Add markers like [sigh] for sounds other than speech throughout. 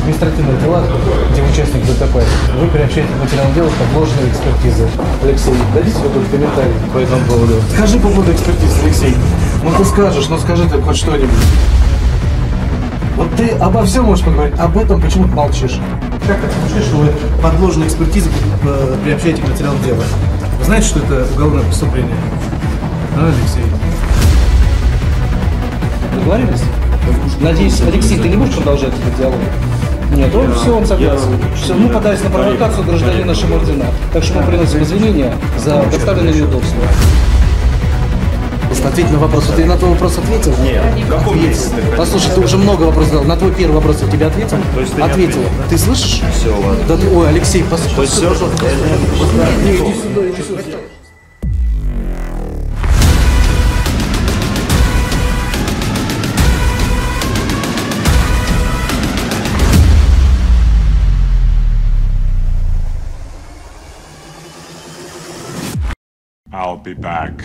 административных делах, где участник ДТП, вы приобщаете к материалам дела подложные экспертизы. Алексей, дадите вот тут комментарий по этому поводу? Скажи по поводу экспертизы, Алексей. Ну ты скажешь, ну скажи ты хоть что-нибудь. Вот ты обо всем можешь поговорить, об этом почему ты молчишь? Как это звучит, что вы подложные экспертизы э, приобщаете к материалам дела? Вы знаете, что это уголовное преступление? А, Алексей? Договорились? Надеюсь, Алексей, ты не будешь продолжать этот диалог? Нет, он все, он согласен. Все, мы подались на провокацию гражданина Шамардина. Так что мы приносим извинения за доставленные неудобства. Просто ответь на вопрос. Ты на твой вопрос ответил? Нет. Каком ты Послушай, ты уже много вопросов задал. На твой первый вопрос я тебе ответил? То есть ты ответил. ответил, Ты слышишь? Все, ладно. Да ты, ой, Алексей, послушай. То есть все, иди сюда, иди сюда. Be back.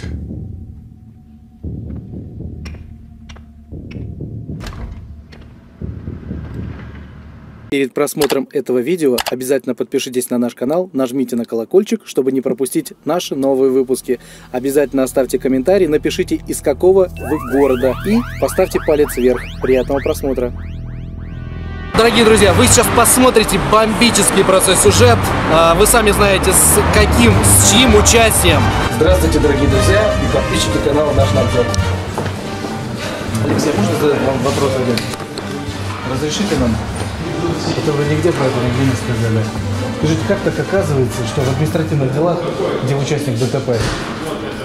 Перед просмотром этого видео обязательно подпишитесь на наш канал, нажмите на колокольчик, чтобы не пропустить наши новые выпуски. Обязательно оставьте комментарий, напишите из какого вы города и поставьте палец вверх. Приятного просмотра! Дорогие друзья, вы сейчас посмотрите бомбический простой сюжет. А, Вы сами знаете, с каким, с чьим участием. Здравствуйте, дорогие друзья и подписчики канала Наш Надзор. Алексей, можно задать вам вопрос один? Разрешите нам? Это вы нигде про это нигде не сказали. Скажите, как так оказывается, что в административных делах, где участник ДТП,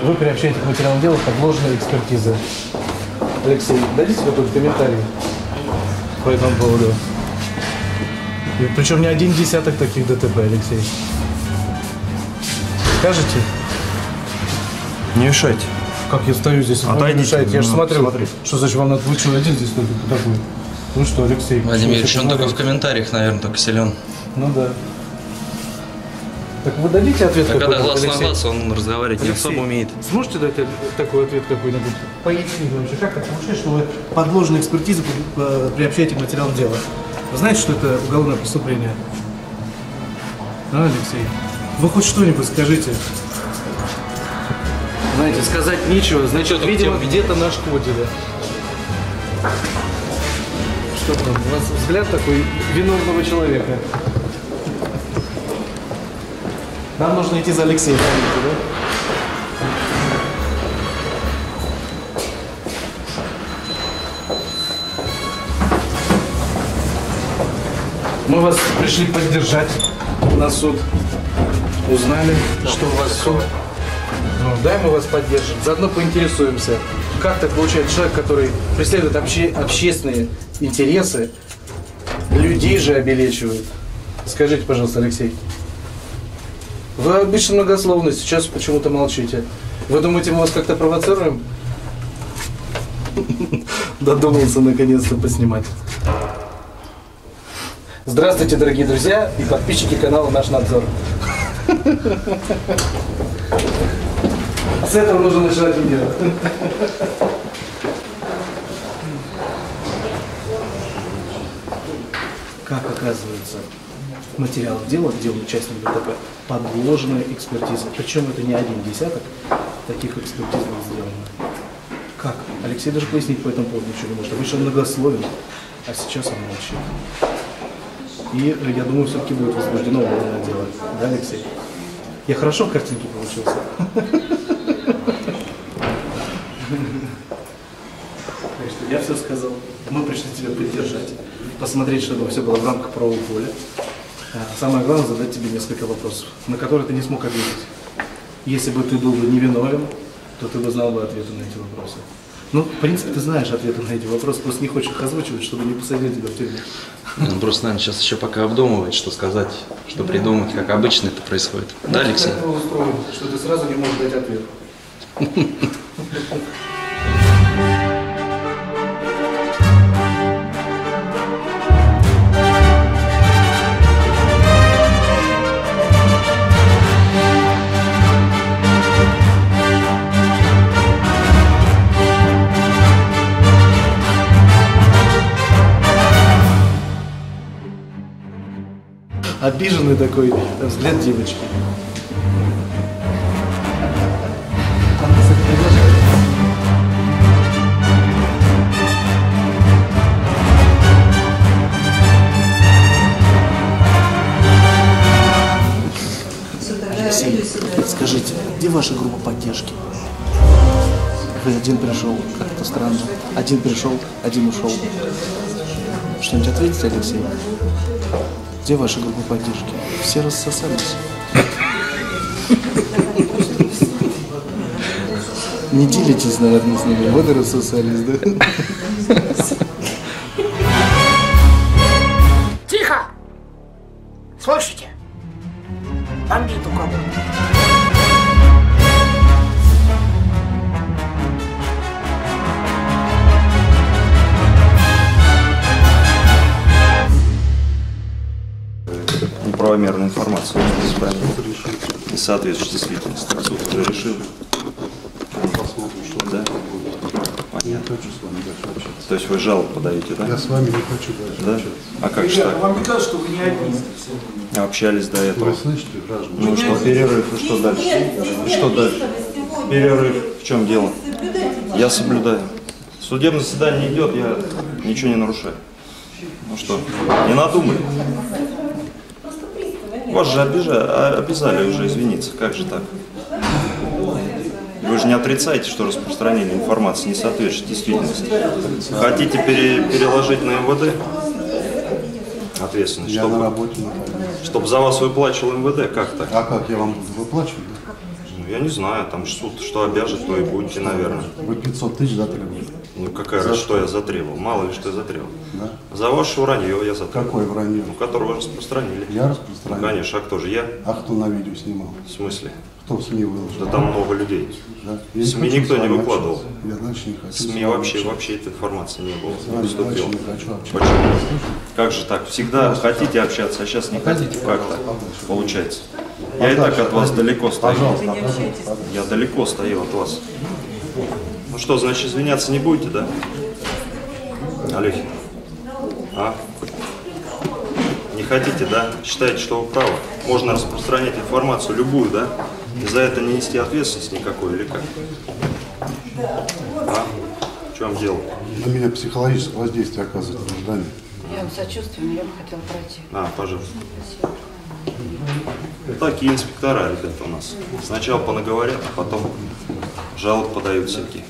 вы приобщаете к материалам дела подложные экспертизы? Алексей, дадите тут комментарий по этому поводу? И причем не один десяток таких ДТП, Алексей. Скажете? Не мешайте. Как я стою здесь, вы Отойдите, мешаете? Я же ну, смотрю, смотри. что значит вам надо, что, один здесь только такой? Ну что, Алексей? Владимир что, Ильич, он только в комментариях, наверное, только силен. Ну да. Так вы дадите ответ А когда глаз на Алексей? глаз, он разговаривать не Алексей, особо умеет. Сможете дать такой ответ какой-нибудь? Поясните вообще, как так получается, что вы подложные экспертизы э, приобщаете к материалам дела? Вы знаете, что это уголовное преступление? А, Алексей? Вы хоть что-нибудь скажите. Знаете, сказать нечего, значит, видимо, где-то нашкодили. Что там, у вас взгляд такой виновного человека. Нам нужно идти за Алексеем, да? Мы вас пришли поддержать на суд. Узнали, что у вас суд. Ну, дай мы вас поддержим. Заодно поинтересуемся, как так получается человек, который преследует обще- общественные интересы, людей же обелечивает. Скажите, пожалуйста, Алексей. Вы обычно многословны, сейчас почему-то молчите. Вы думаете, мы вас как-то провоцируем? Додумался наконец-то поснимать. Здравствуйте, дорогие друзья и подписчики канала Наш Надзор. С этого нужно начинать видео. Как оказывается, материалов дела, где участник ДТП, подложенная экспертиза. Причем это не один десяток таких экспертиз было сделано. Как? Алексей даже пояснить по этому поводу ничего не может. Обычно он многословен, а сейчас он молчит. И э, я думаю, все-таки будет возбуждено уголовное дело. Да, Алексей? Я хорошо в картинке получился. Я все сказал. Мы пришли тебя поддержать, посмотреть, чтобы все было в рамках правового поля. А самое главное, задать тебе несколько вопросов, на которые ты не смог ответить. Если бы ты был бы невиновен, то ты бы знал бы ответы на эти вопросы. Ну, в принципе, ты знаешь ответы на эти вопросы, просто не хочешь их озвучивать, чтобы не посадить тебя в тюрьму. Он просто, наверное, сейчас еще пока обдумывает, что сказать, что придумать, как обычно это происходит. Да, Алексей? Как устроено, что ты сразу не можешь дать ответ. [laughs] обиженный такой взгляд девочки. Алексей, скажите, где ваша группа поддержки? Вы один пришел, как-то странно. Один пришел, один ушел. Что-нибудь ответите, Алексей? Где ваша группа поддержки? Все рассосались. Не делитесь, наверное, с ними. Вот и рассосались, да? Неправомерная информация не соответствует действительности. Суд уже решил. Да? Понятно. То есть вы жалобу подаете, да? Я с вами не хочу дальше Да? общаться. А как же так? Вам не кажется, что вы не одни? Общались до этого. Вы слышите, граждане? Ну что, перерыв, и что дальше? И что дальше? Перерыв, в чем дело? Я соблюдаю. Судебное заседание идет, я ничего не нарушаю. Ну что, не надумали? Вас же обижа- а- обязали уже извиниться, как же так? Вы же не отрицаете, что распространение информации не соответствует действительности. Хотите пере- переложить на МВД ответственность, Я на чтобы, работе нахожусь. чтобы за вас выплачивал МВД? Как так? А как я вам буду выплачивать? Ну, я не знаю, там суд что обяжет, то и будете, наверное. Вы 500 тысяч затребуете. Ну, какая раз, что я затребовал? Мало ли, что я затребовал. Да? За ваше вранье я затребовал. Какое вранье? Ну, которое вы распространили. Я Ну, распространяю. конечно, а кто же я? А кто на видео снимал? В смысле? Кто в СМИ выложил? Да там много людей. Да? Я СМИ никто не выкладывал. Я дальше не хочу. с СМИ вообще, общаться. вообще этой информации не было. С Не поступило. не хочу общаться. Почему? Как же так? Всегда хотите общаться, а сейчас не хотите? Как так получается? Я и так от вас далеко стою. Пожалуйста. Я далеко стою от вас. Что, значит, извиняться не будете, да? Алехин? А? Не хотите, да? Считаете, что вы правы? Можно распространять информацию любую, да? И за это не нести ответственность никакой или как? А? В чем дело? На меня психологическое воздействие оказывает гражданин. Я вам сочувствую, но я бы хотела пройти. А, пожалуйста. Такие инспектора, ребята, у нас. Сначала понаговорят, а потом жалоб подают всякие.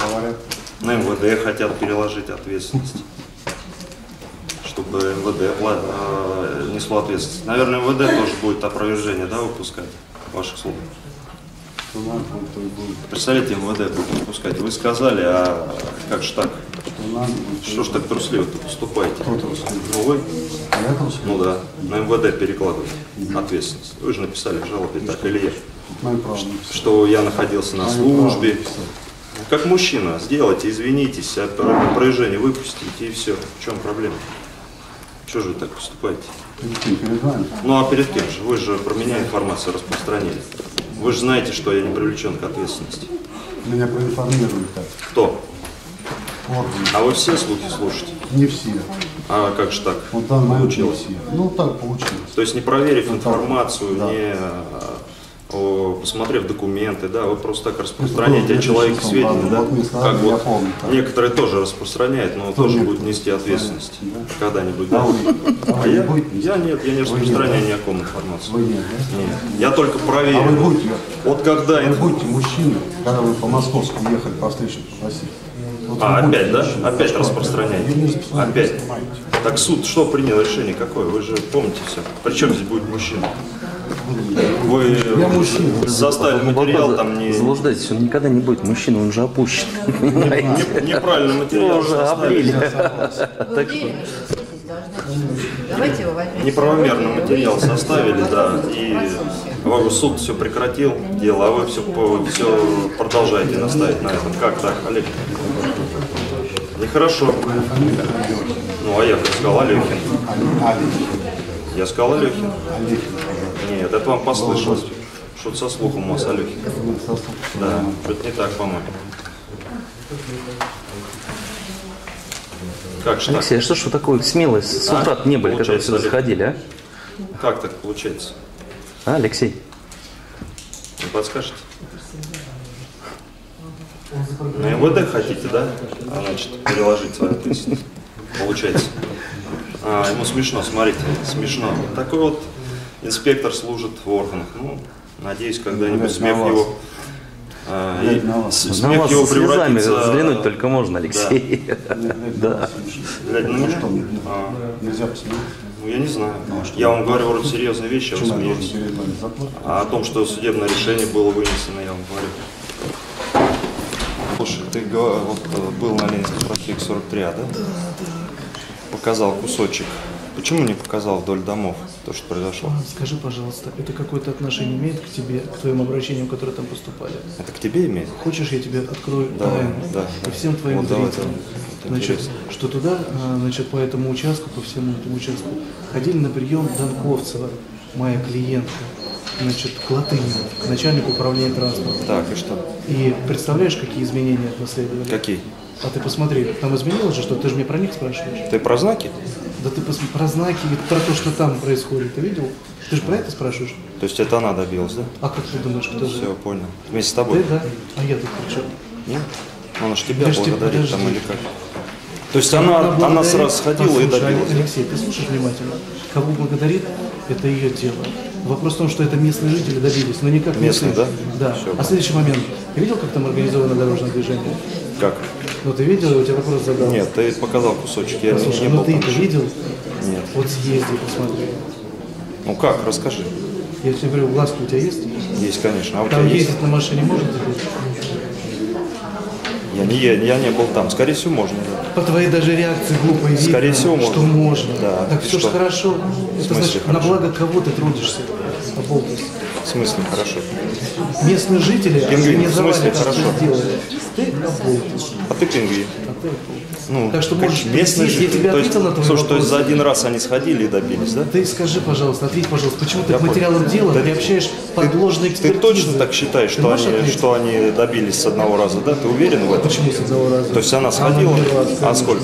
Ну, Говорят, На МВД хотят переложить ответственность. Чтобы МВД э, несло ответственность. Наверное, МВД тоже будет опровержение, да, выпускать ваших слов. Представляете, МВД будет выпускать. Вы сказали, а как же так? Что ж так трусливо-то поступаете? Кто трусливый? Ну вы? А я трусливый? Ну да, на МВД перекладывать ответственность. Вы же написали в жалобе, так или я? Написать. что я находился на Мое службе. Как мужчина, сделайте, извинитесь, а про- проезжение выпустите и все. В чем проблема? Чего же вы так поступаете? Ну а перед кем же? Вы же про меня информацию распространили. Вы же знаете, что я не привлечен к ответственности. Меня проинформировали так. Кто? Органы. А вы все слухи слушаете? Не все. А как же так Вот там получилось? Ну так получилось. То есть не проверив Ну, так. информацию, Да. не а, посмотрев документы, да, вы просто так распространяете о человеке было сведения, да? как вот помню, некоторые тоже распространяют, но тоже будут нести ответственность Да. когда-нибудь. А Да? А А я, я нет, я не распространяю да? никакому информацию. Вы нет, да? Нет. Я только А проверю. вы будете? Вот когда Вы будете мужчины, когда вы по московскому ехали по встрече по России. Вот А, опять, да? мужчины. Опять распространяете? Опять? Так суд что принял решение какое? Вы же помните все. Причем здесь будет мужчина? Вы Я мужчина. составили материал там не, Заблуждайтесь, он никогда не будет мужчиной, он же опущен. [laughs] Понимаете? не- неправильный материал Уже быть? Давайте его возьмем. Неправомерный материал составили, да, и суд все прекратил дело, а вы все, все продолжаете настаивать на этом. Как так, Олег? Нехорошо. Ну, а я сказал. Алехин. Я сказал Алехин. Нет, это вам послышалось. Что-то со слухом у вас, Алехин. Да, что-то не так, по-моему. Как так? Алексей, а что ж вы такой смелый с утра не были, когда вы сюда Олег. заходили, а? Как так получается? А, Алексей? Не подскажете? На МВД хотите, да? А, Значит, переложить свою ответственность. Получается. А, ему смешно, смотрите, смешно. Такой вот инспектор служит в органах. Ну, надеюсь, когда-нибудь Глядь смех на его... а, и на На смех вас его превратится... взглянуть только можно, Алексей. [laughs] Да. Глядя на меня? Что мне? А, Нельзя посмотреть. ну, я не знаю. Я вам говорю вроде серьезные вещи, а вы смеетесь. А о том, что судебное решение было вынесено, я вам говорю. Слушай, ты вот э, был на Ленинском проспекте 43А, да? Да, да. Показал кусочек. Почему не показал вдоль домов то, что произошло? Скажи, пожалуйста, это какое-то отношение имеет к тебе, к твоим обращениям, которые там поступали? Это к тебе имеет? Хочешь, я тебе открою Давай, тайну? да, И да. всем твоим Вот зрителям. да. Значит, интересно. что туда, а, значит, по этому участку, по всему этому участку, ходили на прием Донковцева, моя клиентка, значит, к Латынину, к начальнику управления транспорта. Так, и что? И представляешь, какие изменения последовали? Какие? А ты посмотри, там изменилось же что? Ты же мне про них спрашиваешь? Ты про знаки? Да ты посмотри, про знаки, и про то, что там происходит, ты видел? Ты же про это спрашиваешь? То есть это она добилась, да? А как ты думаешь, кто же? Все, понял. Вместе с тобой? Ты, да? А я тут при чем? Нет? Она ж тебя Подожди, благодарит там подожди. или как? То есть она, она, благодарит- сразу сходила и Послушай, добилась? да? Алексей, ты слушаешь внимательно? Кого благодарит, это ее дело. Вопрос в том, что это местные жители добились, но никак не Местные, ты. да? Да. Всё, а следующий момент. Ты видел, как там организовано дорожное движение? Как? Ну ты видел, я у тебя вопрос задал. Нет, ты показал кусочек, я Слушай, не ну был ты это видел? Нет. Вот съезди, посмотри. Ну как, расскажи. Я тебе говорю, глазки у тебя есть? Есть, конечно. А у Там тебя есть? ездить на машине можно теперь? Я не, я, я не был там. Скорее всего, можно. Да. По твоей даже реакции глупой видно, Скорее всего, можно. что можно. Да, Так все же хорошо. Это значит, на хорошо? благо кого ты трудишься. Оболтус. В смысле, хорошо. Местные жители Пингвин, в смысле, как хорошо? сделали. Ты оболтус. А ты пингвин. А ты. Ну, Так что можешь местные я жители. тебе То есть, ответил на твой слушай, то есть вопрос. за один раз они сходили и добились, да? Ты скажи, пожалуйста, ответь, пожалуйста, почему ты Я к материалам понял. дела Да приобщаешь подложные Ты экспертизы? точно так считаешь, Ты что они, ответить? что они добились с одного раза, да? Ты уверен в этом? Почему с одного раза? То есть она сходила, а конечно. сколько?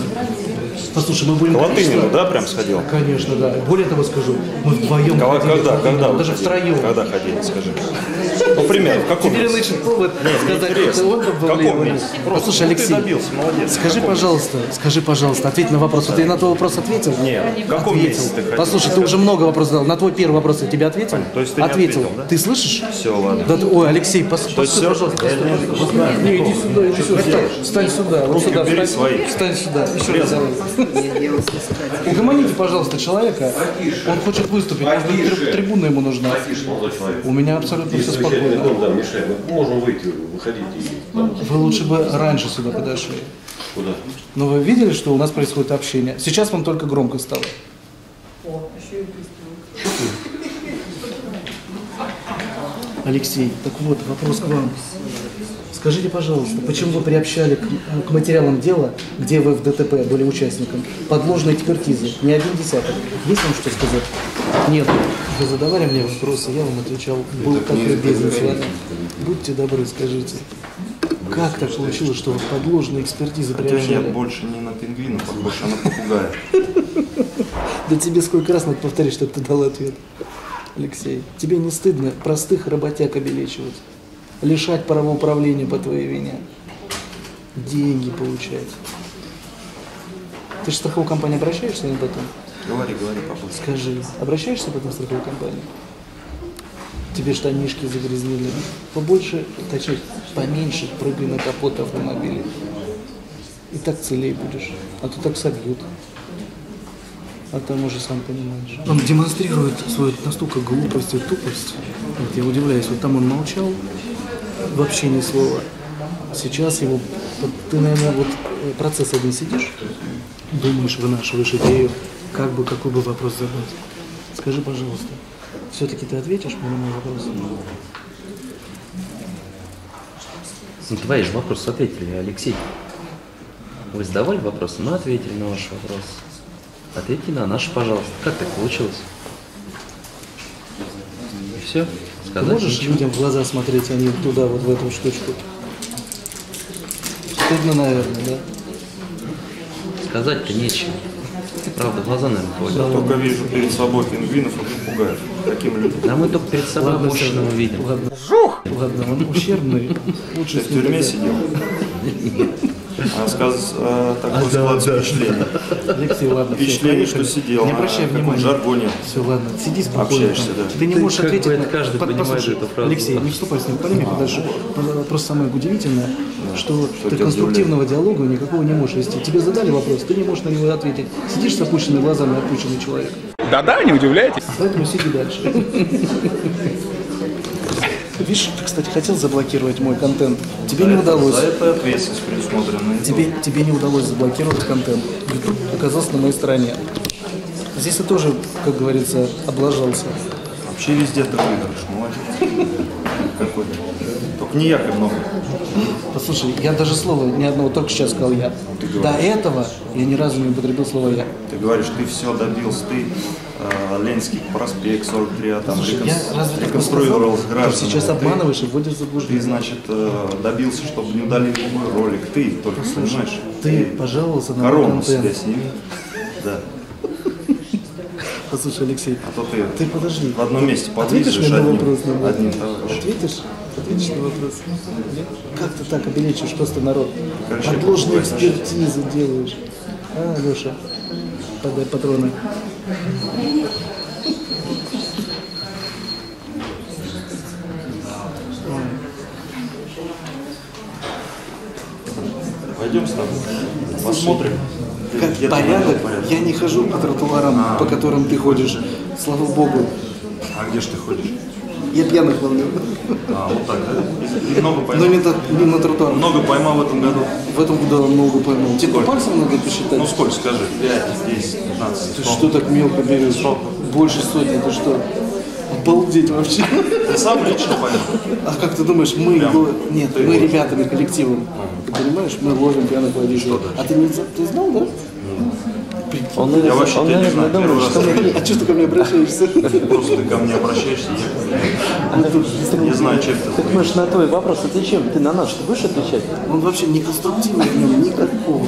Послушай, мы будем... К Латынину, да, прям сходила? Конечно, да. Более того скажу, мы вдвоем Когда, ходили когда, когда даже ходили? втроем. Когда ходили, скажи. [laughs] Ну, примерно, в каком Теперь месте? лучше повод сказать, интересно. что он В там каком повлиял. месте? Просто, Послушай, ну, ты Алексей, добился, молодец. скажи, пожалуйста, скажи, пожалуйста, ответь на вопрос. Вот я на твой вопрос ответил? Нет. В каком ответил. месте ты ходил? Послушай, ты уже много вопросов задал. На твой первый вопрос я тебе ответил? То есть ты не ответил. ответил, да? Ты слышишь? Все, ладно. Да, ты- ой, Алексей, пос, постой, всё? пожалуйста. Не, иди сюда, иди сюда. Встань, сюда, вот Руки сюда, убери встань, свои. встань сюда. Еще раз. Угомоните, пожалуйста, человека. Он хочет выступить, может быть, триб- трибуна ему нужна. У меня абсолютно все спокойно. да, мешаем. Мы можем выйти, выходить и там, Вы лучше бы раньше сюда подошли. куда. Но вы видели, что у нас происходит общение? Сейчас вам только громко стало. Алексей, так вот, вопрос к вам. Скажите, пожалуйста, почему вы приобщали к, к материалам дела, где вы в ДТП были участником, подложной экспертизы? Не один десяток. Есть вам что сказать? Нет. Вы задавали мне вопросы, я вам отвечал. Был так любезен с вами. Будьте добры, скажите. Как так получилось, что вы подложные экспертизы приобщали? нет, больше не на пингвина, больше на попугая. Да тебе сколько раз надо повторить, чтобы ты дал ответ. Алексей, тебе не стыдно простых работяг обелечивать? Лишать правоуправления по твоей вине? Деньги получать? Ты же в страховую компанию обращаешься или потом? Говори, говори, папа. Скажи, обращаешься потом в страховую компанию? Тебе штанишки загрязнили. Побольше, точнее, поменьше прыгай на капот автомобиля. И так целей будешь. А то так собьют. А там уже сам понимаешь. Он демонстрирует свою настолько глупость и тупость. Вот я удивляюсь, вот там он молчал, вообще ни слова. Сейчас его, ты, наверное, вот э, процесс один сидишь, думаешь, вынашиваешь идею, как бы, какой бы вопрос задать. Скажи, пожалуйста, все-таки ты ответишь мне на мой вопрос? Ну, твои же вопросы ответили, Алексей. Вы задавали вопросы, мы ответили на ваш вопрос. Ответьте на наш, пожалуйста. Как так получилось? И все? Ты Сказать можешь ничего? людям в глаза смотреть, а не туда, вот в эту штучку? Стыдно, наверное, да? Сказать-то нечего. Правда, глаза, наверное, холодят. Только вижу перед собой пингвинов и пугают. Каким людям? Да мы только перед собой Ладно, мужчину всё. видим. Ладно. Ладно, он ущербный. Лучше Ты в тюрьме сидел? А сказ- а, такой склад впечатлений. Алексей, ладно. Впечатление, что сидел Не на обращай каком внимания. жаргоне. Все, ладно, сиди спокойно. Общаешься, да. Ты не Ты можешь ответить. это на- каждый Под- понимает послушай, эту фразу. Алексей, не вступай с ним в полемику дальше. Про- Просто самое удивительное, что ты тебя конструктивного диалога никакого не можешь вести. Тебе задали вопрос, ты не можешь на него ответить. Сидишь с опущенными глазами, опущенный человек. Да-да, не удивляйтесь. Поэтому сиди дальше. [laughs] Видишь, ты, кстати, хотел заблокировать мой контент. Тебе не удалось. За это ответственность предусмотрена. Тебе, тебе не удалось заблокировать контент. YouTube оказался на моей стороне. Здесь ты тоже, как говорится, облажался. Вообще везде ты выиграешь, молодец. Не якорь много. Послушай, я даже слова ни одного только сейчас сказал я. До этого я ни разу не употребил слово я. Ты говоришь, ты все добился, ты э, Ленинский проспект 43, а там Слушай, реконс- я разве реконструировал с Ты сейчас Ты- обманываешь и вводишь в Ты, заблуждение. значит, э, добился, чтобы не удалили мой ролик. Ты только, понимаешь? Ты пожаловался на Корону себя сними. Да. Послушай, Алексей, А то ты, ты подожди. в одном месте Ответишь подлизываешь одним, вопрос? одним товарищем. Ответишь? Ответишь на вопрос? Нет? Как ты так обелечишь просто народ? Короче, Подложные экспертизы делаешь. А, Леша, подай патроны. Пойдем с тобой. Посмотрим. Как ты порядок, порядок. я не хожу по тротуарам, по которым ты ходишь. Слава богу. А где ж ты ходишь? Я пьяных ловлю. А, вот так, да? И много Но поймал. не, так- не на тротуарах. Много поймал в этом году. В этом году много поймал. Тебе Сколько? пальцем надо посчитать? Ну сколько, скажи? 5, 10, 15, Ты 100. что так мелко берешь? Больше сотни, ты что? Обалдеть вообще. Ты сам лично понял? А как ты думаешь, мы, Прям нет, ты мы ловишь. ребятами, коллективом, ты понимаешь, мы ловим пьяных водителей. А ты не ты знал, да? Он, Я вообще он, тебя не знаю. думает, Первый что мы... А что ты ко мне обращаешься? Просто ты ко мне обращаешься, я не знаю, чем ты. Так мы же на твой вопрос отвечаем. Ты на наш будешь отвечать? Он вообще не конструктивный в нем, никакого.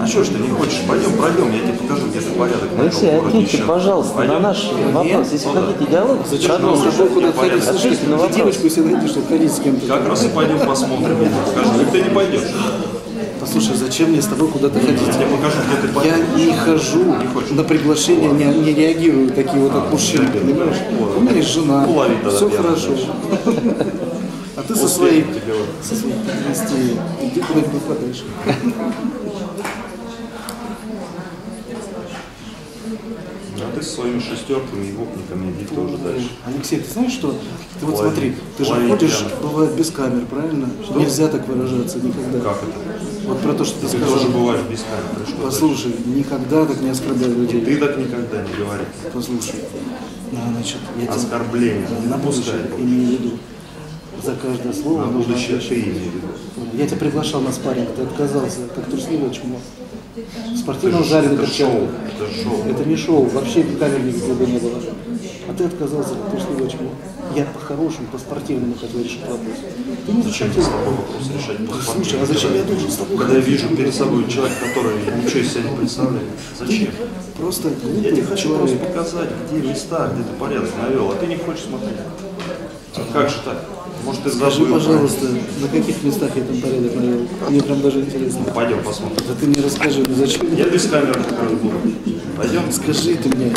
А что ж ты не хочешь? Пойдем, пройдем, я тебе покажу, где ты порядок Алексей, городе ответьте, еще. пожалуйста, на Пойдем? наш вопрос. Если Ну да. хотите диалог, Зачем нам уже Куда ходить? Слушай, Ответьте на ты вопрос. девочку себе найдешь, что ходить с кем-то. Как раз и пойдем посмотрим, я тебе покажу. Или ты не пойдешь? Послушай, зачем мне с тобой куда-то ходить? Я покажу, где ты Я не хожу на приглашения, не, не реагирую такие вот как мужчины, понимаешь? У меня есть жена, все хорошо. А ты со своей, со своей гостей, иди куда-нибудь подальше. А ты со своими шестерками и гопниками иди тоже дальше. Алексей, ты знаешь что? Ты вот смотри, ты же ходишь, бывает без камер, правильно? Нельзя так выражаться никогда. Как это? Вот про то, что ты Ты сказал. тоже бываешь без камеры. Что Послушай, никогда так не оскорбляй дальше? людей. Ты так никогда не говори. Послушай, ну, значит, я Оскорбление. на будущее имею в виду. За каждое слово На нужно будущее ты имеешь в виду. Я тебя приглашал на спарринг, ты отказался, как трусливое чмо. Спортивного жареного перчатка. Это шоу. Это не шоу, вообще камер никакого не было. А ты отказался, как трусливое чмо. Я по-хорошему, по-спортивному хотел решить вопрос. Ты не Зачем с тобой вопрос решать? по Слушай, а зачем я должен с тобой Когда я вижу перед собой человека, который ничего из себя не представляет. Зачем? Просто Я тебе хочу просто человек. показать, где места, где ты порядок навел, а ты не хочешь смотреть. Как же так? Может, ты Скажи, забыл? пожалуйста, на каких местах я там порядок навел? Мне прям даже интересно. Пойдем посмотрим. Да ты мне расскажи, ну зачем? Я без камеры покажу. Пойдем, Скажи ты мне,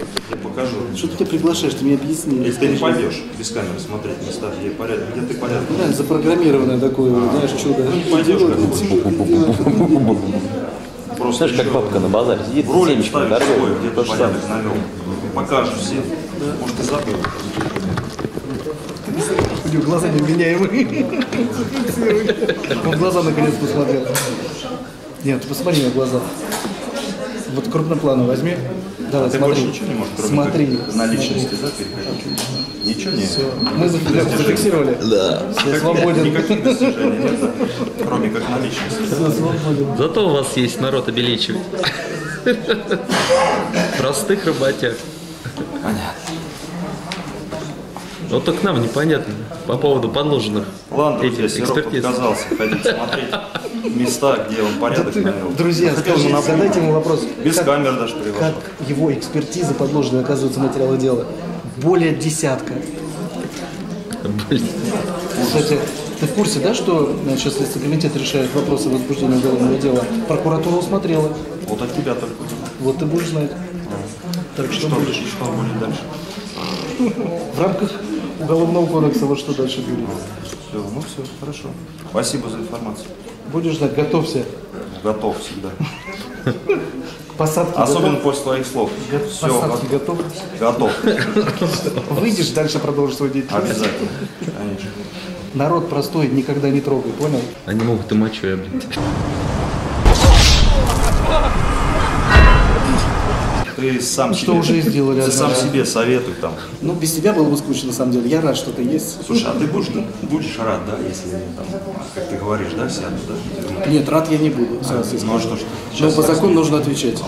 покажу. что ты меня приглашаешь, ты мне объясни. Если ты не пойдешь без камеры смотреть места, где порядок, где ты порядок. Да, запрограммированное такое, знаешь, чудо. Ну, не пойдешь, как хочешь. [laughs] Просто Знаешь, как бабка на базаре сидит, в ставишь торгует. свой, где То ты же самое. порядок навел. Покажешь всем. Может, ты забыл. У него глаза невменяемые. Он глаза наконец посмотрел. Нет, посмотри на глаза. Вот крупнопланово возьми. Давай, Ты смотри. больше ничего не можешь, кроме смотри. как на личности, да, переходить? Ничего не. Все, мы зафи- зафиксировали. Да. Все, свободен. Никаких достижений нет, кроме как на личности. Все, свободен. Зато у вас есть народ обелечивать. Простых работяг. Вот только нам непонятно по поводу подложенных Ладно, друзья, этих Сироп экспертиз. отказался ходить смотреть места, где он порядок навел. Друзья, Хотел скажите, задайте ему вопрос. Без как, камер даже привожу. как его экспертизы подложные оказываются материалы дела? Более десятка. Блин. Кстати, ты в курсе, да, что сейчас Следственный комитет решает вопросы возбуждения уголовного дела? Прокуратура усмотрела. Вот от тебя только. Вот ты будешь знать. Так что, Что, будешь? что будет дальше? В рамках Уголовного кодекса вот что дальше будет. Все, ну все, хорошо. Спасибо за информацию. Будешь знать, готовься. Готов всегда. К посадке Особенно готов? после твоих слов. Все, Посадке готов? готов. Выйдешь, дальше продолжишь свой деятельность. Обязательно. Конечно. Народ простой, никогда не трогай, понял? Они могут и мочой облить. Ты сам Что себе, уже сделали Ты сам себе советуй там. Ну, без тебя было бы скучно, на самом деле. Я рад, что ты есть. Слушай, а ты будешь, будешь рад, да, если там, как ты говоришь, да, сядут, да? Нет, рад я не буду. сразу Ну а что ж? Но по так закону нужно отвечать.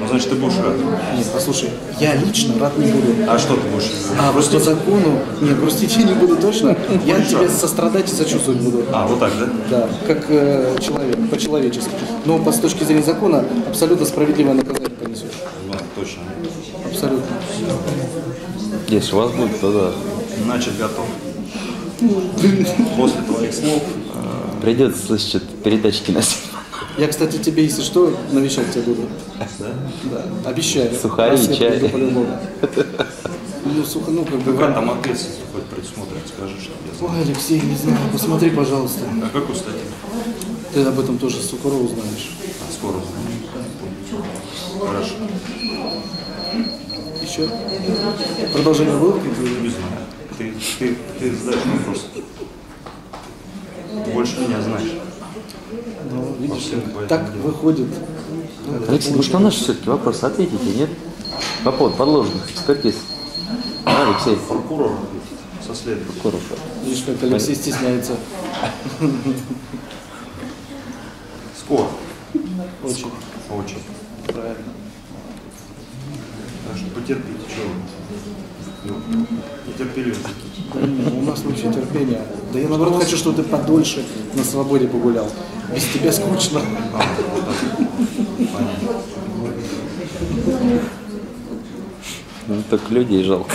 Ну, значит, ты будешь рад. Нет, послушай, я лично рад не буду. А что ты будешь? А вот по закону, нет, грустить я не буду точно. Я тебе сострадать и сочувствовать буду. А, вот так, да? Да, как э, человек, по-человечески. Но по, с точки зрения закона абсолютно справедливое наказание понесешь. Точно. Абсолютно. Если у вас будет, то да. Значит, готов. После твоих слов Придется слышать передачки на Я, кстати, тебе, если что, навещать тебя буду. Да? Да, обещаю. Сухари, Раз чай. Ну, сухо, ну, как бы... Какая там ответственность хоть присмотрит, скажи, что я знаю. Ой, Алексей, не знаю, посмотри, пожалуйста. А какую статью? Ты об этом тоже скоро узнаешь. А, скоро узнаем. Хорошо. Еще? Продолжение было? Не знаю. Ты, ты, ты задаешь вопрос. Больше меня знаешь. Ну, видишь, так делу. выходит. Алексей, может, на наш все-таки вопрос ответите, нет? По поводу подложных экспертиз. А, Алексей, Прокурор ответит со следующим. Куров. Видишь, как Алексей стесняется. Скоро. Очень. Очень. Правильно. Так что потерпите, что вы. Ну, Нетерпеливы такие. Да не, у нас вообще терпение. Да я наоборот хочу, чтобы ты подольше на свободе погулял. Без тебя скучно. Так. Ну, так людей жалко.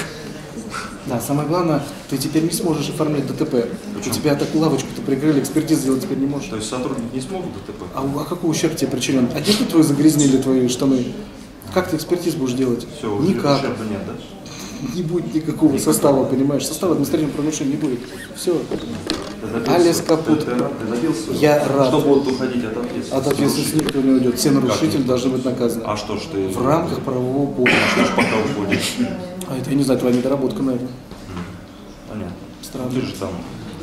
Да, самое главное, ты теперь не сможешь оформлять ДТП. У тебя такую лавочку-то прикрыли, экспертизу сделать теперь не можешь. То есть сотрудник не смог ДТП? А, а какой ущерб тебе причинен? Одежду твою загрязнили твои штаны? Как ты экспертиз будешь делать? Все, Никак. ущерба нет, да? Не будет никакого состава, понимаешь? Состава административного правонарушения не будет. Все. Алис капут. Я рад. Что будут уходить от ответственности? От ответственности никто не уйдет. Все нарушители должны быть наказаны. А что ж ты... В рамках правового поля. Что ж пока уходишь? А это я не знаю, твоя недоработка, наверное. Понятно. Странно. Ты же там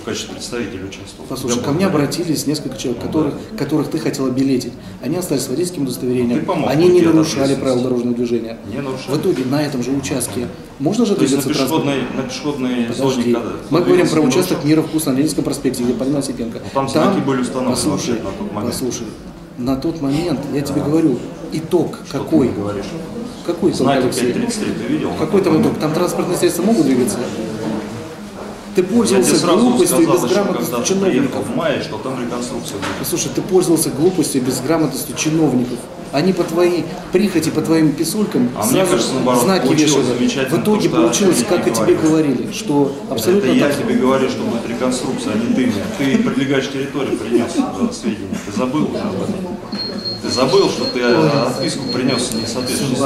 в качестве представителя участвовал. Послушай, ко мне обратились несколько человек, которых, которых ты хотела билетить. Они остались с водительским удостоверением. Ты помог Они не нарушали правила дорожного движения. Не нарушали. В итоге на этом же участке можно же То на двигаться транспортом? пешеходной, на пешеходной зоне, Подожди. когда... Мы говорим про участок мира вкуса на Ленинском проспекте, где Полина Осипенко. там знаки были установлены послушай, на тот момент. послушай, на тот момент, я тебе говорю, итог какой? ты говоришь? Какой итог, Знаки Алексей? 533 ты видел? Какой там итог? Там транспортные средства могут двигаться? Ты пользовался глупостью и сказал, безграмотностью чиновников. в мае, что там реконструкция будет. Послушай, ты пользовался глупостью и безграмотностью чиновников. Они по твоей прихоти, по твоим писулькам А мне сразу кажется, наоборот, знаки вешали. В итоге то, получилось, как и тебе говорили. что абсолютно Это я так. тебе говорю, что будет реконструкция, а не ты мне. Ты прилегающую территорию принес сведения. Ты забыл уже об этом? Ты забыл, что ты э, отписку принес не соответствующий?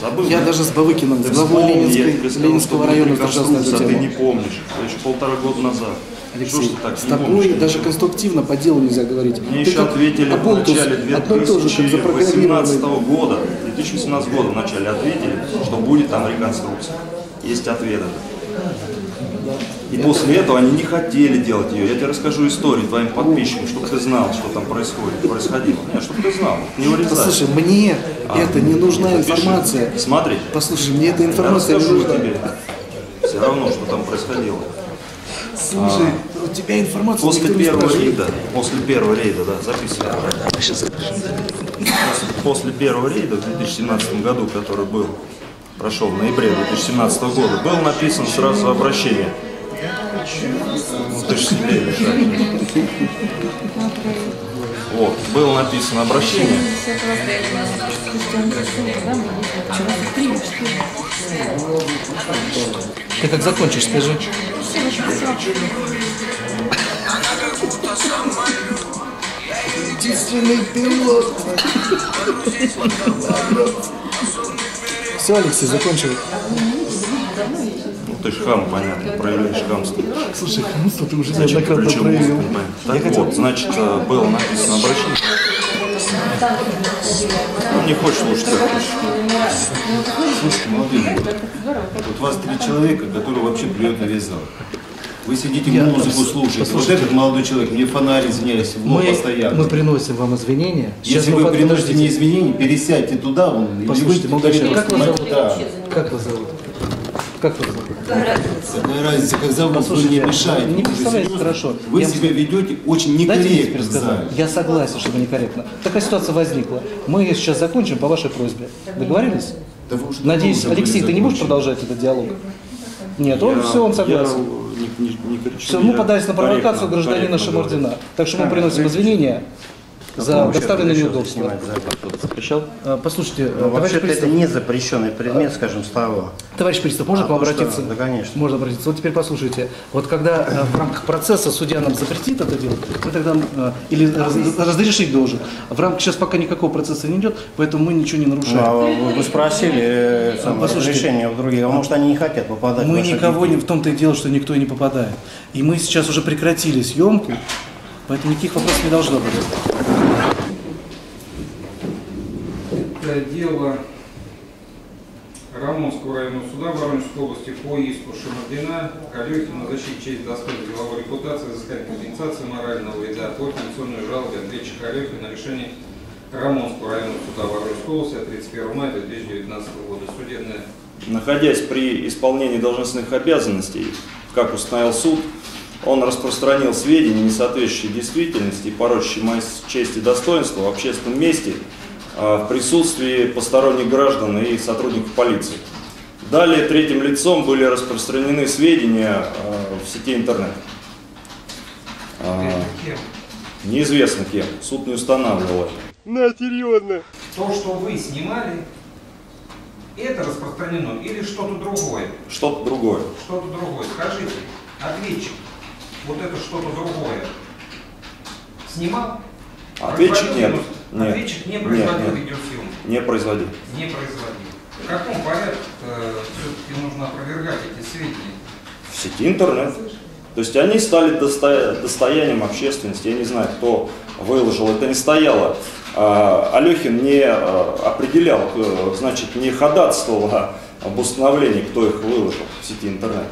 Забыл? Я даже с Бавыкиным, Ты с главой Ленинской- Ленинского что района встречался на эту а ты тему. не помнишь. Это еще полтора года назад. что Алексей, ты так с тобой помнишь? даже конструктивно по делу нельзя говорить. Мне Ты еще как ответили в начале одно и то же, как 2018 запрограммированный. года, 2018 года в начале ответили, что будет там реконструкция. Есть ответ этот. И после этого они не хотели делать ее. Я тебе расскажу историю твоим подписчикам, чтобы ты знал, что там происходит, происходило. Нет, чтобы ты знал. Не вырезай. Послушай, мне А, это не нужна запиши. информация. Смотри, Послушай, мне эта я информация не расскажу нужна. тебе. Все равно, что там происходило. Слушай, у тебя информация После не первого рейда, после первого рейда, да, записывай. После, после первого рейда в 2017 году, который был, прошел в ноябре 2017 года, был написан сразу обращение. Ну, ты ж себе лежать. Вот, было написано обращение. Ты как закончишь, скажи. Единственный пилот. Все, Алексей, закончил. Ты хам, понятно, проявляешь хамство. Слушай, хамство ты уже Зачем неоднократно проявил. Я Так хотел- вот, значит, э, было написано обращение. Ну, не хочешь слушать, как хочешь. Слушайте, молодые люди, вот вас три человека, которые вообще плюют на весь зал. Вы сидите Я- музыку слушаете. Вот послушайте. этот молодой человек, мне фонарь, извиняюсь, в лоб Мы, постоянно. мы приносим вам извинения. Если мы вы приносите мне извинения, пересядьте туда, вон, и Послушайте, молодой человек, как вас зовут? Да. Как вас зовут? Как вас зовут? Какая разница, как зовут, вы не мешаете. не Вы представляете хорошо. Вы Я- себя ведете очень Дайте мне некорректно зале. Я согласен, что вы некорректно. Такая ситуация возникла. Мы ее сейчас закончим по вашей просьбе. Договорились? Да вы уже Надеюсь, Алексей, ты не будешь продолжать этот диалог? Нет, он Я- все, он согласен. Я не, не- не кричу, Все, мы подались на провокацию корректно- гражданина корректно Шамардина. Так что мы приносим извинения за доставленное неудобство. Запрещал? А, Послушайте, Ну, товарищ вообще-то это пристав, не запрещенный предмет, скажем, стола. товарищ пристав, можно А, к вам что- обратиться? да, конечно. Можно обратиться. Вот теперь послушайте. Вот когда э, в рамках процесса судья нам запретит это делать, мы тогда, э, или раз- разрешить должен. В рамках сейчас пока никакого процесса не идет, поэтому мы ничего не Ну, нарушаем. а вы, спросили э, Послушайте, разрешение у других, а может они не хотят попадать в Мы никого не в том-то и дело, что никто и не попадает. И мы сейчас уже прекратили съемку, поэтому никаких вопросов не должно быть. Это дело Рамонского районного суда Воронежской области по иску Шамардина, Калехина на защите честь достоинства деловой репутации, взыскание компенсации морального вреда по конституционной жалобе ответчика Калехина на решение Рамонского районного суда Воронежской области от 31 мая 2019 года. Судебное Находясь при исполнении должностных обязанностей, как установил суд, он распространил сведения, не соответствующие действительности и порочащие честь и достоинство в общественном месте в присутствии посторонних граждан и сотрудников полиции. Далее третьим лицом были распространены сведения а, в сети интернет. А, кем? Неизвестно кем, суд не устанавливал это. На, серьезно. То, что вы снимали, это распространено или что-то другое? Что-то другое. Что-то другое. Скажите, ответчик, вот это что-то другое снимал? Ответчик Производил нет. Нет. Ответчик не Нет, производил нет. видеосъемку? Не производил. Не производил. В каком порядке все-таки нужно опровергать эти сведения? в сети интернет. То есть они стали достоя- достоянием общественности. Я не знаю, кто выложил. Это не стояло. А, Алехин не а, определял, э, значит, не ходатайствовал об установлении, кто их выложил в сети интернет.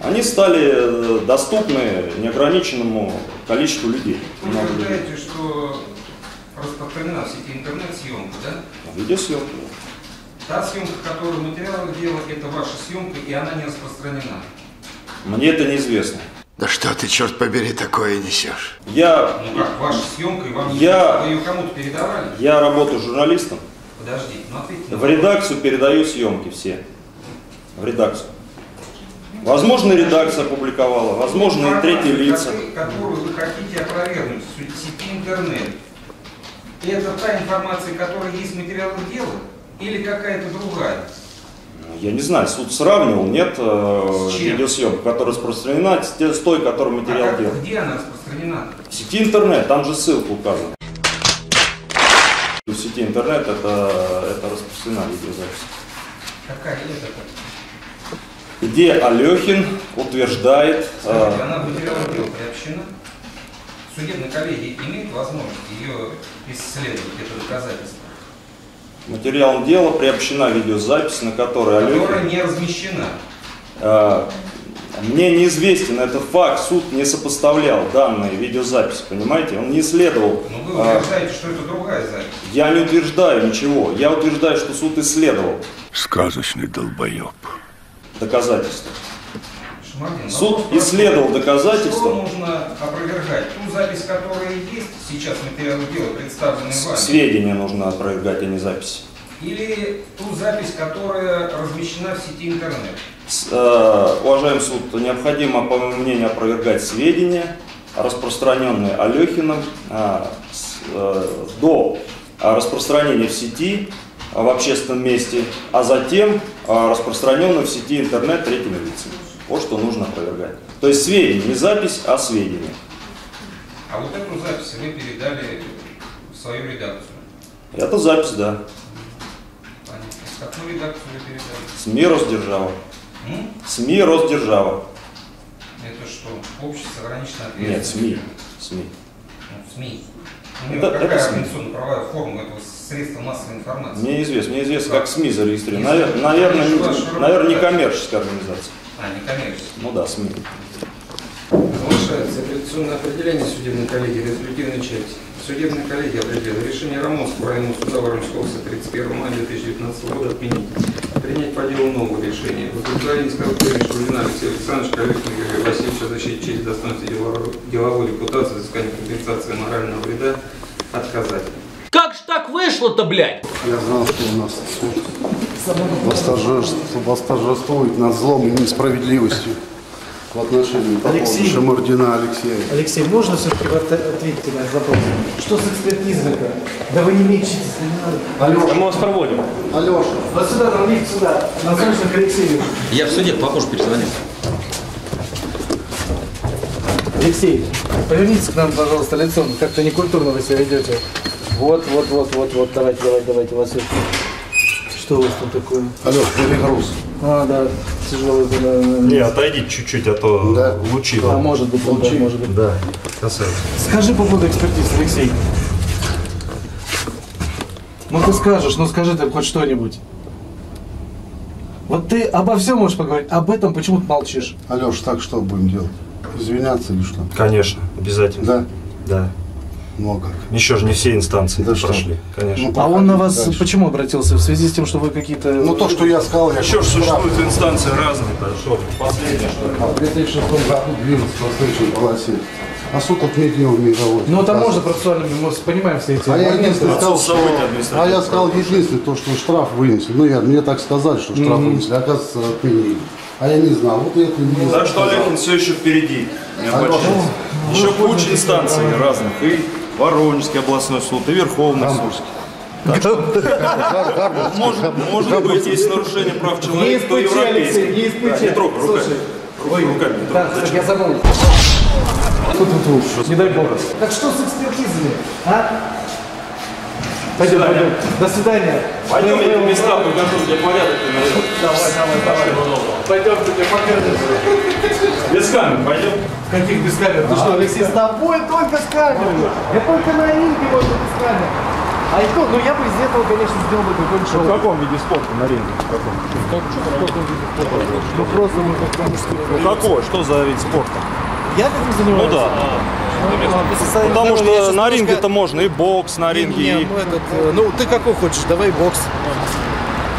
Они стали э, доступны неограниченному количеству людей. Вы Много людей. утверждаете, что распространена в сети интернет съемка, да? Видеосъемка. Та съемка, которую материалы делают, это ваша съемка, и она не распространена. Мне это неизвестно. Да что ты, черт побери, такое несешь? Я, Ну как, ваша съемка, и вам не Я- Вы ее кому-то передавали? я работаю журналистом. Подождите, ну ответьте. на В редакцию передаю съемки все. В редакцию. Возможно, редакция опубликовала, возможно, и третьи лица. Которую вы хотите опровергнуть в сети интернет. Это та информация, которая есть в материалах дела? Или какая-то другая? Я не знаю, суд сравнивал, нет, э, видеосъемка, которая распространена, с, той, которой А материал как- дела. где она распространена? В сети интернет, там же ссылка указана. В сети интернет это, это распространена видеозапись. Какая это? Где Алехин утверждает, Скажите, э, она в материалы дела приобщена? Судебная коллегия имеет возможность ее исследовать, это доказательство, материалом дела приобщена видеозапись, на которой которая Алехин... не размещена. Э, Мне неизвестен этот факт, суд не сопоставлял данные видеозаписи, понимаете? Он не исследовал. Но вы э, утверждаете, что это другая запись. Я не утверждаю ничего. Я утверждаю, что суд исследовал Сказочный долбоеб. Доказательства. Шамардин, Суд вопрос простой. исследовал Что доказательства. нужно опровергать? Ту запись, которая есть сейчас, материалы дела, представленные вами. Сведения нужно опровергать, а не записи. или ту запись, которая размещена в сети интернет? С- э, Уважаемый суд, необходимо, по моему мнению, опровергать сведения, распространенные Алехиным э, с- э, до распространения в сети, в общественном месте, а затем э, распространенные в сети интернет третьими лицами. Вот что нужно опровергать. То есть сведения, не запись, а сведения. А вот эту запись вы передали в свою редакцию. Это запись, да. Понятно. Какую редакцию вы передали? СМИ Росдержава. М? СМИ Росдержава. Это что? Общество с ограниченной Нет? СМИ. СМИ. Ну, СМИ. У него Это- какая это СМИ. организационно-правовая форма этого средства массовой информации? Мне известно, мне известно, как СМИ зарегистрированы. Навер-. Наверное, не- наверное, не коммерческая организация. А, не коммерческий. Ну да, СМИ. Соглашается апелляционное определение судебной коллегии результативной части. Судебная коллегия определила решение Рамонского районного суда Воронежской области 31 мая 2019 года отменить. Принять по делу нового решения. В удовлетворении Скорпионович Шульгина Алексей Александрович Калюхин Григорий Васильевич о защите чести достоинства деловой- деловой репутации, взыскании компенсации морального вреда отказать. Так вышло-то, блядь? Я знал, что у нас суд восторжествует, над злом и несправедливостью в отношении Алексей. Шамардина Алексея. Алексей, можно все-таки ответить на вопрос? Что с экспертизой-то? Да вы не мечтите, не надо. Алеша. Мы вас проводим. Алеша. Вот сюда, нам видите сюда. Назначено к Алексею. Я в суде попозже перезвоню. Алексей, повернитесь к нам, пожалуйста, лицом. Как-то некультурно вы себя ведете. Вот, вот, вот, вот, вот. Давайте, давайте, давайте. Вас это- Что у вас там такое? Алеш, перегруз. А, да, тяжелый. да, да, да. Не, отойдите чуть-чуть, а то лучи. А, может быть, он, да, может быть. Да, касается. Скажи по поводу экспертизы, Алексей. Ну ты скажешь, ну скажи ты хоть что-нибудь. Вот ты обо всем можешь поговорить, об этом почему ты молчишь? Алеш, так что будем делать? Извиняться или что? Конечно, обязательно. Да? Да. Ну а как? Еще же не все инстанции Да что? прошли, конечно. Ну, А он на вас дальше. почему обратился? В связи с тем, что вы какие-то... Ну то, что я сказал, я Еще же существуют инстанции разные, так что последнее, что ли? А в 2006 году двинулся по встречной полосе. А суд отменил мировой. Ну там можно процессуально, мы понимаем все эти А я моменты. единственное сказал, что, а я сказал единственное, то, что штраф вынесли. Ну, я, мне так сказали, что штраф Мгм. вынесли, а оказывается, отменили. А я не знал, вот я это не Так что Олегин все еще впереди. Не обольщайтесь. Еще куча инстанций разных. И Воронежский областной суд, и Верховный суд. Так что, может, может быть, есть нарушение прав человека, то европейское. не испычи. Да, Не трогай руками. Слушай, Руками, Да, трогай. так, я забыл. Тут, не дай бог. Так что с экспертизами, а? Пойдем, пойдем. До свидания. Пойдем, я места покажу, где порядок ты навел. Давай, давай, давай. Пойдем, тебе покажешь. Без камер, пойдем. Каких без камер? Ты что, Алексей, с тобой только с камерами. Я только на ринге можно без камер. А и то, ну я бы из этого, конечно, сделал бы какой-нибудь шоу. В каком виде спорта на ринге? В каком? Ну просто мы как мужские. Ну какой? Что за вид спорта? Я как занимаюсь? Ну да. Потому что на ринге-то можно и бокс на ринге, Не, и... ну, этот, э, ну ты какой хочешь, давай бокс.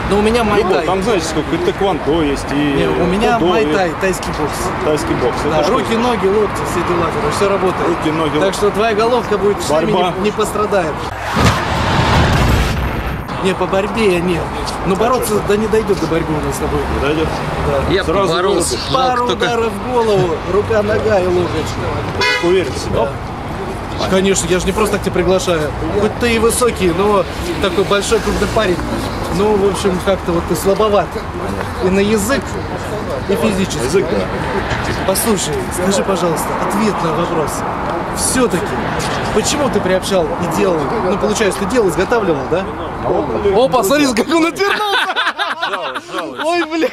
Но у меня майтай. Там, знаете, сколько и тэквондо есть, и Не, у меня майтай, тайский бокс. тайский бокс. Это Да, что? руки, ноги, локти, все дела, все работает. Руки, ноги, Так что твоя головка будет Борьба. не, не пострадает. Не, по борьбе я нет. Но бороться да не дойдет до борьбы у нас с тобой. Не дойдет? Да. Я Сразу. Жалко Пару только- ударов в голову, рука, нога и локоть. Уверен в себе. Конечно, я же не просто так тебя приглашаю. Хоть ты и высокий, но такой большой крупный парень. Ну, в общем, как-то вот ты слабоват. И на язык, и физически. Язык, да. Послушай, скажи, пожалуйста, ответ на вопрос. Все-таки, почему ты приобщал и делал? Ну, получается, ты делал, изготавливал, да? Опа, смотри, [laughs] как он отвернулся! Ой, бля,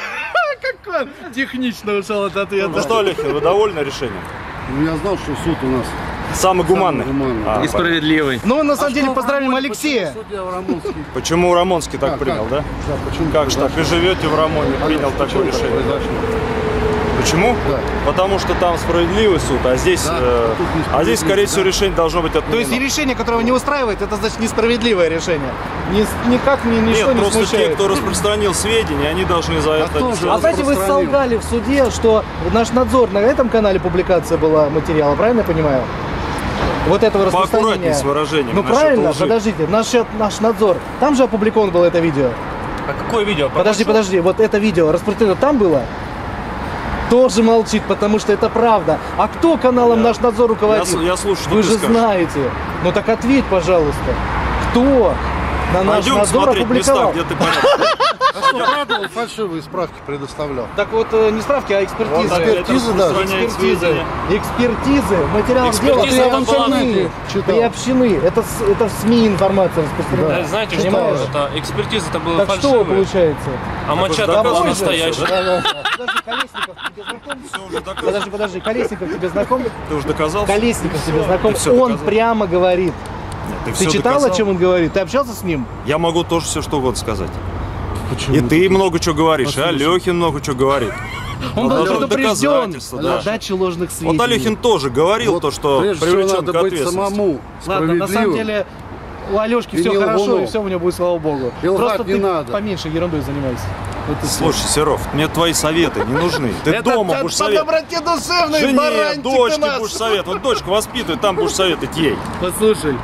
как он технично ушел от ответа. Ну что, Олег, вы довольны решением? Ну, я знал, что суд у нас Самый гуманный. гуманный. А, И справедливый. Ну, на самом деле, поздравим Алексея. Рамонский. Почему Рамонский так Как, принял, как? да? Да, почему? Как же так? Вы живете в Рамоне, принял такое решение. Почему? Да. Потому что там справедливый суд, а здесь, Да, э, а здесь, скорее всего, да. решение должно быть отменено. То есть и решение, которое не устраивает, это значит несправедливое решение. Ни, никак ни, ничто Нет, не просто те, смущает. кто распространил сведения, они должны за это нести же? А знаете, вы солгали в суде, что наш надзор на этом канале публикация была материала, правильно я понимаю? вот этого распространения. с выражением Ну правильно, лжи. подождите, наш, наш надзор, там же опубликовано было это видео. А какое видео? Подожди, подожди, вот это видео распространено там было? Тоже молчит, потому что это правда. А кто каналом наш надзор руководит? Я я слушаю, Вы же скажешь. знаете. Ну так ответь, пожалуйста. Кто на наш Пойдем надзор смотреть места, опубликовал? где ты. А что, фальшивые справки предоставлял? Так вот, э, не справки, а экспертизы. Вот Экспертизы даже. распространяет Экспертизы. Экспертизы. В материалах дела приобщены. Приобщены. Это, это в СМИ информация распространена. Да, знаете, что это экспертиза это было Так что фальшивая. получается? А моча это это была настоящая. Подожди, Колесников тебе знаком? Подожди, подожди, Колесников тебе знаком? Ты уже доказал? Колесников тебе знаком? Он прямо говорит. Ты Ты читал, доказал? о чем он говорит? Ты общался с ним? Я могу тоже все что угодно сказать. Почему? И ты много чего говоришь, и Алехин много чего говорит. Он был предупрежден да. о даче ложных сведений. Вот Алехин тоже говорил Вот то, что привлечен надо к быть ответственности. самому Ладно, на самом деле у Алешки И все хорошо, и все у него будет, слава богу. И Просто не ты надо. поменьше ерундой занимайся. Вот. Слушай, Серов, мне твои советы не нужны. Ты Это дома по- будешь по доброте душевной, Жене, дочке будешь советовать. Вот дочка воспитывает, там будешь советовать ей. Послушай,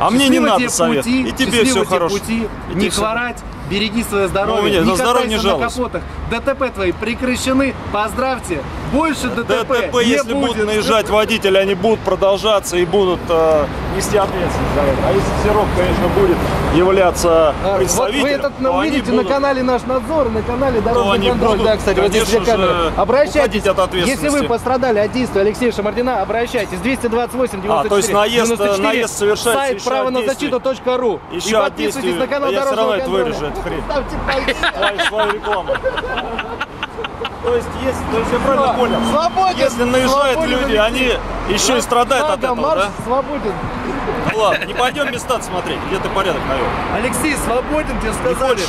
А мне не надо совет. пути, И тебе все хорошо. пути, И не хворать, береги свое здоровье. Ну, нет, не на здоровье не на капотах. ДТП твои прекращены, поздравьте. Больше ДТП, ДТП, не если будет. будут наезжать водители, они будут продолжаться и будут э, нести ответственность за это. А если Серов, конечно, будет являться А, Вот представителем, вы этот то они увидите на будут- канале наш надзор, на канале Дорожный контроль. будут, да, кстати, вот здесь же, Обращайтесь, от ответственности. если вы пострадали от действия Алексея Шамардина, обращайтесь. 228 94 А, то есть наезд- 94, наезд совершается сайт право на защиту.ру. И подписывайтесь на канал Дорожного контроля. Хрень. Ставьте пальцы. Свою рекламу. То есть, если, то есть я правильно понял? Свободен! Если наезжают Свободен, люди, они еще и страдают от этого, марш да? свободен. Ну ладно, не пойдем места смотреть, где ты порядок навел. Алексей, свободен, тебе сказали.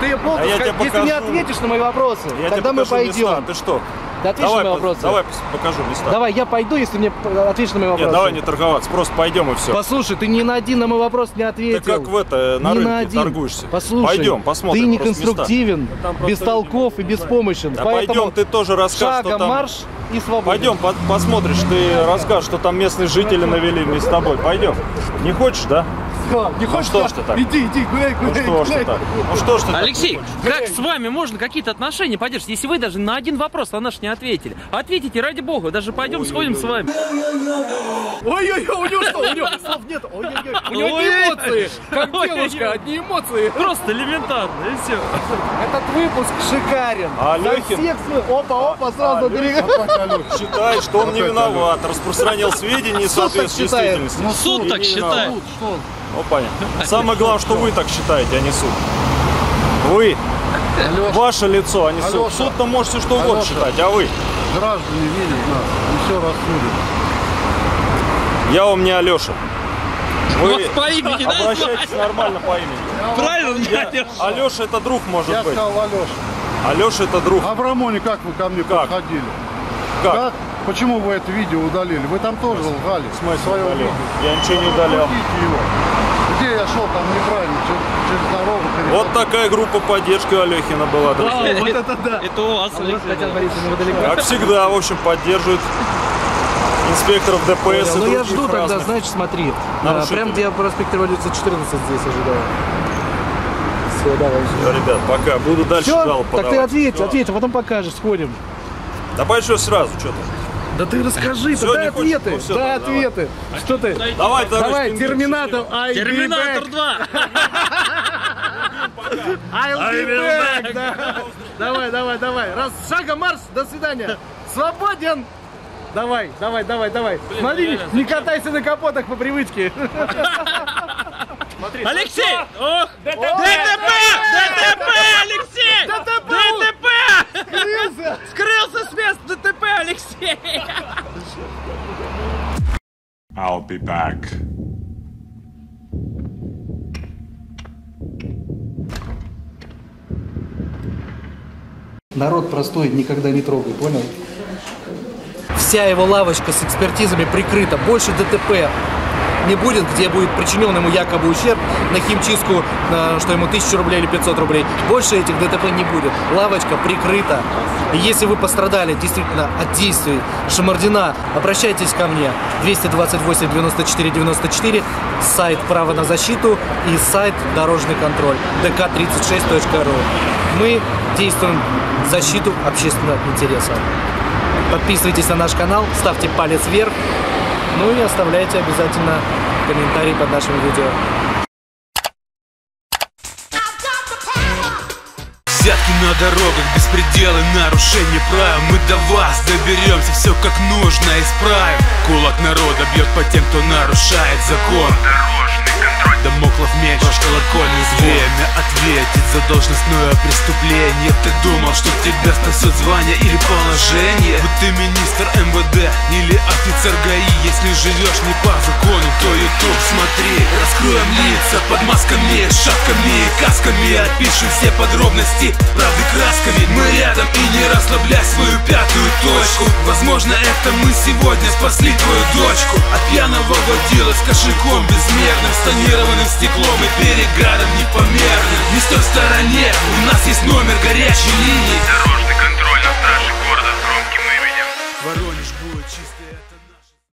Ты полностью, А я тебе если не покажу. ответишь на мои вопросы, Я тогда мы пойдем. места. Ты что? Ты ответишь давай, на мои вопросы? Давай покажу места. Давай, я пойду, если мне ответишь на мои вопросы. Нет, давай не торговаться, просто пойдем и все. Послушай, ты ни на один на мой вопрос не Ты ответил. как в это, на Ни рынке на один. торгуешься. Послушай, Пойдем, посмотрим. ты не конструктивен, бестолков и беспомощен. Да Поэтому пойдем, ты тоже расскажешь, что шагом там... марш и свободен. Пойдем, по- посмотришь, ты расскажешь, что там местные жители навели вместе с тобой. Пойдем. Не хочешь, да? Не Ну что ж ты так? Иди, иди, гуляй, Ну гуляй, что ж ты так? Ну что ж ты так? Алексей, как с вами можно какие-то отношения поддерживать, если вы даже на один вопрос на наш не ответили? Ответите, ради бога, даже пойдем сходим с вами. Ой-ой-ой, у него что? У него слов нет. Ой-ой-ой. У него одни эмоции. Как девушка, одни эмоции. Просто элементарно, и все. Этот выпуск шикарен. А Алехин? всех сво- Опа, опа, сразу берега. Считает, что он не виноват, распространял сведения не Суд так считает. Ну, суд считает. виноват. Ну, понятно. Самое главное, что вы так считаете, а не суд. Вы. Ваше лицо, а не суд. Алеша. Суд-то может все что угодно Алеша. считать, а вы? Граждане видят нас и все рассудят. Я вам не Алеша. Вы Вас по имени, да, обращайтесь нормально по имени. Правильно, не Я- Алеша. Алеша это друг может Я быть. сказал Алеша. Алеша это друг. Абрамоне, как вы ко мне Как? подходили? Как? Почему вы это видео удалили? Вы там тоже лгали. В смысле удалил? Я ничего не удалял. Его. Где я шел там неправильно, через, через дорогу переходил. Вот такая группа поддержки у Алехина была, друзья. Вот это да. Это у вас, Алексей. Татьяна Борисовна недалеко. Как всегда, в общем, поддерживает инспекторов ДПС и Ну я жду тогда, значит, смотри. А, нарушителей. Прям где я проспект Революции 14 здесь ожидаю. Все, давай. Всё, ребят, пока. Буду дальше Все, жалоб так ты ответь, ответь, а потом покажешь, сходим. Давай что сразу, что ты. Да ты расскажи, Всё, дай не хочешь? ответы, Ну, всё, дай давай. ответы. Что ты? Давай, товарищ Давай, пингвин, Терминатор, be Терминатор back. 2. I'll be back, back. да. Давай, давай, давай. Раз, шагом марш, до свидания. Свободен. Давай, давай, давай, давай. Смотри, реально, не катайся на капотах по привычке. Алексей! Ох! ДТП! ДТП, Алексей! ДТП! Скрылся. Скрылся с места ДТП, Алексей! I'll be back. Народ простой, никогда не трогай, понял? Вся его лавочка с экспертизами прикрыта, больше ДТП. Не будет, где будет причинен ему якобы ущерб на химчистку, что ему 1000 рублей или 500 рублей. Больше этих ДТП не будет. Лавочка прикрыта. И если вы пострадали действительно от действий Шамардина, обращайтесь ко мне. 228 94 94, сайт «Право на защиту» и сайт «Дорожный контроль» dk36.ru. Мы действуем в защиту общественного интереса. Подписывайтесь на наш канал, ставьте палец вверх, ну и оставляйте обязательно комментарий под нашим видео. Взятки на дорогах, беспределы, нарушение правил Мы до вас доберемся, все как нужно исправим. Кулак народа бьет по тем, кто нарушает закон Домоклов меч, ваш колокольный Время ответить за должностное преступление. Ты думал, что тебя спасет звание или положение? Будь ты министр МВД или офицер ГАИ. Если живешь не по закону, то YouTube смотри. Раскроем лица под масками, шапками и касками. Опишем все подробности, правды красками. Мы рядом и не расслабляй свою пятую точку. Возможно, это мы сегодня спасли твою дочку. От пьяного водила с кошельком безмерным с тонированным стеклом и переградом непомерным Не стой в стороне, у нас есть номер горячей линии. Дорожный контроль на страже города с громким именем. Воронеж